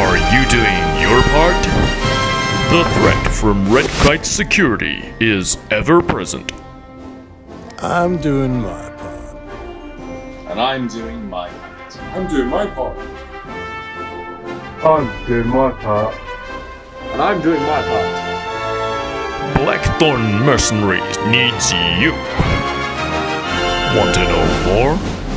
Are you doing your part? The threat from Red Kite Security is ever present. I'm doing my part. And I'm doing my part. I'm doing my part. I'm doing my part. And I'm doing my part. Blackthorn Mercenaries needs you. Want to know more?